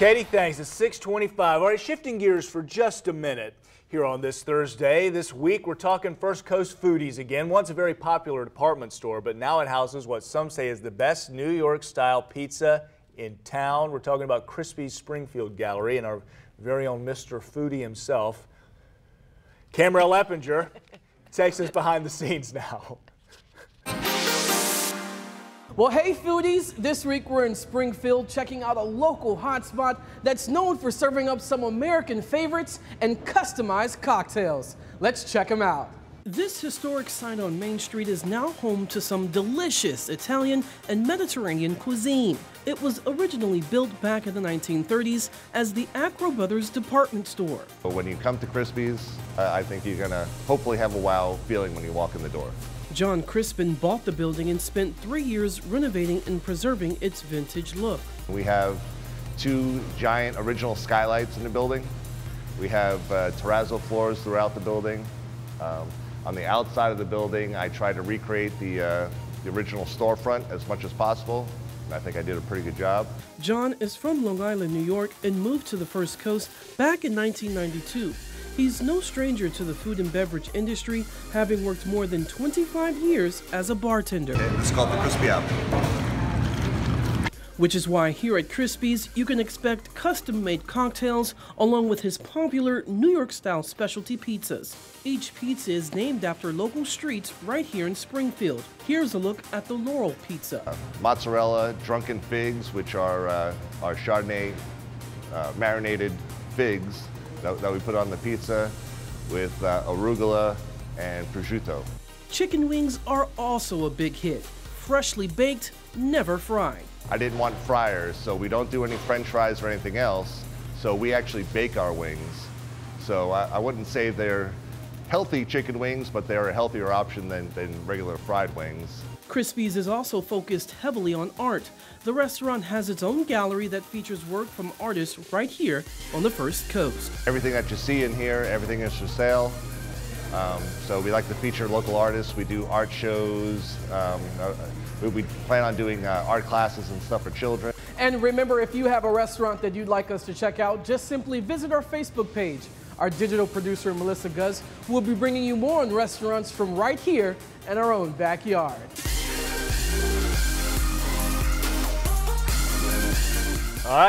Katie, thanks. It's 625. All right, shifting gears for just a minute here on this Thursday. This week, we're talking First Coast Foodies again. Once a very popular department store, but now it houses what some say is the best New York-style pizza in town. We're talking about Crispy's Springfield Gallery and our very own Mr. Foodie himself, Camrell Eppinger, takes us behind the scenes now. Well, hey foodies, this week we're in Springfield checking out a local hotspot that's known for serving up some American favorites and customized cocktails. Let's check them out. This historic site on Main Street is now home to some delicious Italian and Mediterranean cuisine. It was originally built back in the 1930s as the Acro Brothers department store. But when you come to Crispy's, uh, I think you're gonna hopefully have a wow feeling when you walk in the door. John Crispin bought the building and spent three years renovating and preserving its vintage look. We have two giant original skylights in the building. We have uh, terrazzo floors throughout the building. Um, on the outside of the building, I tried to recreate the, uh, the original storefront as much as possible. I think I did a pretty good job. John is from Long Island, New York, and moved to the First Coast back in 1992. He's no stranger to the food and beverage industry, having worked more than 25 years as a bartender. It's called the Crispy Apple. Which is why here at Crispy's, you can expect custom made cocktails along with his popular New York style specialty pizzas. Each pizza is named after local streets right here in Springfield. Here's a look at the Laurel Pizza. Uh, mozzarella, drunken figs, which are uh, our Chardonnay uh, marinated figs that, that we put on the pizza with uh, arugula and prosciutto. Chicken wings are also a big hit. Freshly baked, never fried. I didn't want fryers, so we don't do any french fries or anything else. So we actually bake our wings. So I, I wouldn't say they're healthy chicken wings, but they're a healthier option than, than regular fried wings. Crispy's is also focused heavily on art. The restaurant has its own gallery that features work from artists right here on the First Coast. Everything that you see in here, everything is for sale. Um, so we like to feature local artists. We do art shows. Um, uh, we, we, plan on doing uh, art classes and stuff for children. And remember, if you have a restaurant that you'd like us to check out, just simply visit our Facebook page. Our digital producer, Melissa Guz, will be bringing you more on restaurants from right here in our own backyard. All right.